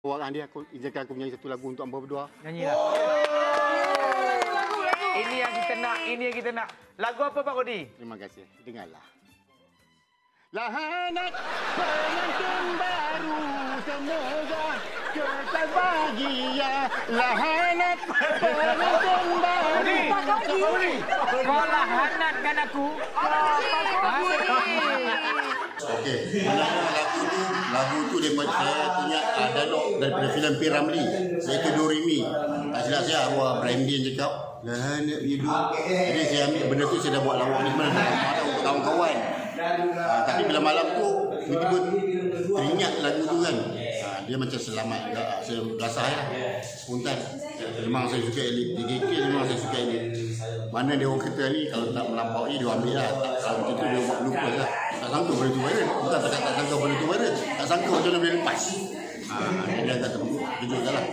Orang dia aku izinkan aku menyanyi satu lagu untuk hamba berdua. Nyanyilah. Ini yang kita nak, ini yang kita nak. Lagu apa Pak Kodi? Terima kasih. Dengarlah. Lahanat pengantin baru semoga kekal bahagia. Lahanat pengantin baru. Kodi, kau lah hanatkan aku. Okey, lagu tu, lagu tu dia buat saya punya uh, dialog daripada filem P. Ramlee, iaitu Doremi. Tak silap saya, Arwah Brandon cakap, Lahanat hidup. Jadi saya ambil benda tu, saya dah buat lawak ni mana ada untuk kawan-kawan. Uh, tapi bila malam tu, tiba-tiba teringat lagu tu kan. Uh, dia macam selamat juga. Saya rasa lah, spontan. Memang saya suka elit. DKK memang saya suka elit. Mana dia orang kata ni, kalau tak melampaui, dia ambil lah. Kalau macam tu, dia buat lupa lah. Tak sangka benda tu viral. Bukan tak, tak, tak sangka benda tu viral. Tak sangka macam mana boleh lepas. Ha, dia dah kata, kejut lah.